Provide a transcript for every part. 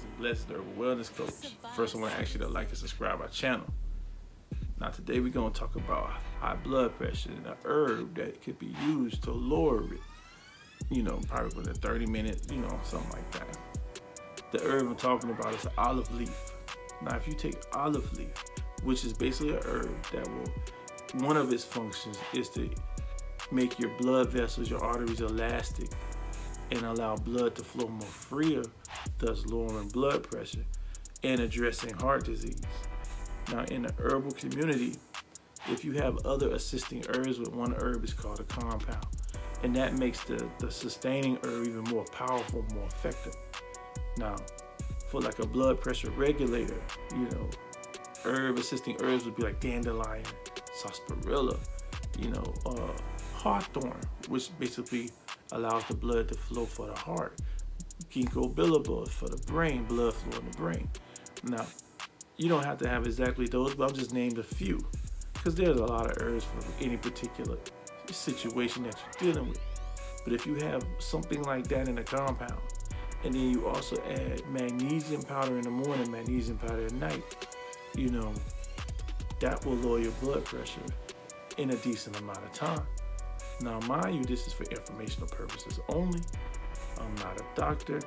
is Blessed Herbal Wellness Coach. First, I want to ask you to like and subscribe our channel. Now, today we're going to talk about high blood pressure and a herb that could be used to lower it. You know, probably within 30 minutes, you know, something like that. The herb I'm talking about is olive leaf. Now, if you take olive leaf, which is basically a herb that will, one of its functions is to make your blood vessels, your arteries elastic and allow blood to flow more freer, thus lowering blood pressure and addressing heart disease. Now, in the herbal community, if you have other assisting herbs with one herb is called a compound. And that makes the, the sustaining herb even more powerful, more effective. Now, for like a blood pressure regulator, you know, herb assisting herbs would be like dandelion, sarsaparilla, you know, uh, hawthorn, which basically allows the blood to flow for the heart. Ginkgo biloba for the brain, blood flow in the brain. Now, you don't have to have exactly those, but I've just named a few because there's a lot of herbs for any particular situation that you're dealing with. But if you have something like that in a compound, and then you also add magnesium powder in the morning, magnesium powder at night, you know, that will lower your blood pressure in a decent amount of time. Now, mind you, this is for informational purposes only. I'm not a doctor.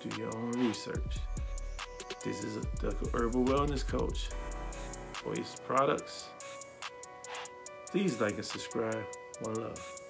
Do your own research. This is a, the herbal wellness coach. Oasa's products. Please like and subscribe. One love.